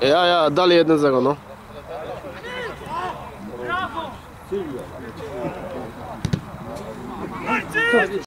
Ja, ja, dalej 1-0, no. Brawo!